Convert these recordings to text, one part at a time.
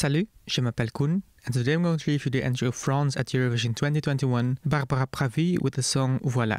Salut, je m'appelle Koen, and today I'm going to review the entry of France at Eurovision 2021, Barbara Pravi with the song Voilà.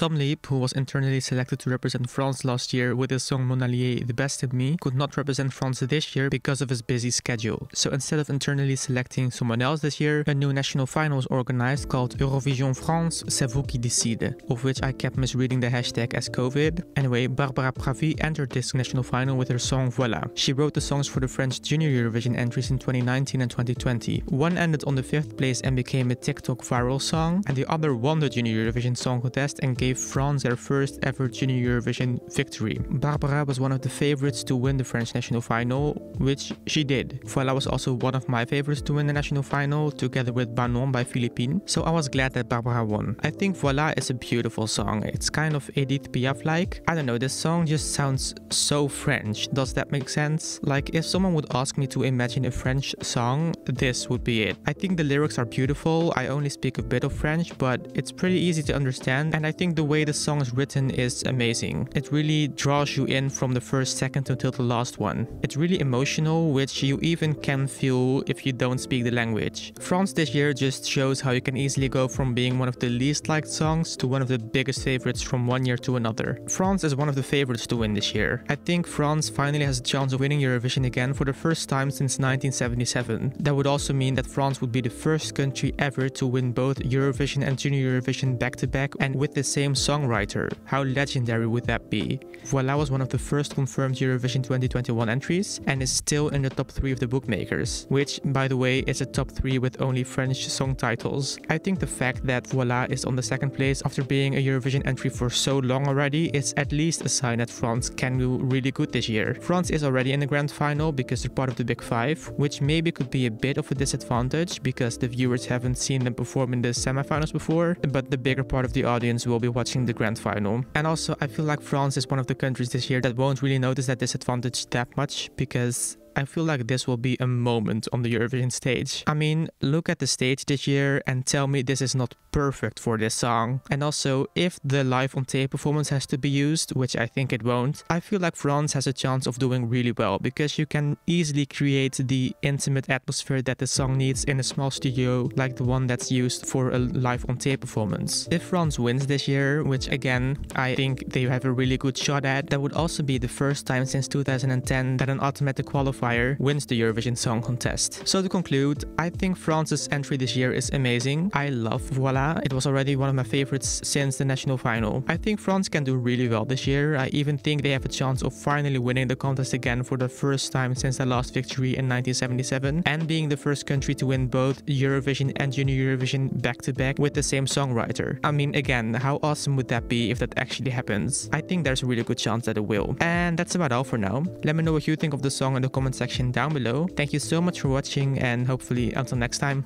Tom Leeb, who was internally selected to represent France last year with his song Mon Allié The Best in Me, could not represent France this year because of his busy schedule. So instead of internally selecting someone else this year, a new national final was organized called Eurovision France C'est vous qui décidez, of which I kept misreading the hashtag as COVID. Anyway, Barbara Pravi entered this national final with her song Voilà. She wrote the songs for the French Junior Eurovision entries in 2019 and 2020. One ended on the fifth place and became a TikTok viral song, and the other won the Junior Eurovision Song Contest and gave gave France their first ever Junior Eurovision victory. Barbara was one of the favorites to win the French national final, which she did. Voilà was also one of my favorites to win the national final, together with Banon by Philippine, so I was glad that Barbara won. I think Voilà is a beautiful song. It's kind of Edith Piaf-like. I don't know, this song just sounds so French. Does that make sense? Like, if someone would ask me to imagine a French song, this would be it. I think the lyrics are beautiful. I only speak a bit of French, but it's pretty easy to understand, and I think the way the song is written is amazing. It really draws you in from the first second until the last one. It's really emotional, which you even can feel if you don't speak the language. France this year just shows how you can easily go from being one of the least liked songs to one of the biggest favorites from one year to another. France is one of the favorites to win this year. I think France finally has a chance of winning Eurovision again for the first time since 1977. That would also mean that France would be the first country ever to win both Eurovision and Junior Eurovision back to back and with the same songwriter. How legendary would that be? Voilà was one of the first confirmed Eurovision 2021 entries and is still in the top 3 of the bookmakers, which, by the way, is a top 3 with only French song titles. I think the fact that Voilà is on the second place after being a Eurovision entry for so long already is at least a sign that France can do really good this year. France is already in the grand final because they're part of the Big Five, which maybe could be a bit of a disadvantage because the viewers haven't seen them perform in the semifinals before, but the bigger part of the audience will be watching the grand final. And also, I feel like France is one of the countries this year that won't really notice that disadvantage that much because I feel like this will be a moment on the Eurovision stage. I mean, look at the stage this year and tell me this is not perfect for this song. And also, if the live on tape performance has to be used, which I think it won't, I feel like France has a chance of doing really well because you can easily create the intimate atmosphere that the song needs in a small studio like the one that's used for a live on tape performance. If France wins this year, which again, I think they have a really good shot at, that would also be the first time since 2010 that an automatic qualifier wins the Eurovision Song Contest. So to conclude, I think France's entry this year is amazing. I love Voilà. It was already one of my favorites since the national final. I think France can do really well this year. I even think they have a chance of finally winning the contest again for the first time since their last victory in 1977 and being the first country to win both Eurovision and Junior Eurovision back to back with the same songwriter. I mean, again, how awesome would that be if that actually happens? I think there's a really good chance that it will. And that's about all for now. Let me know what you think of the song in the comments comment section down below. Thank you so much for watching and hopefully until next time,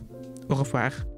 au revoir.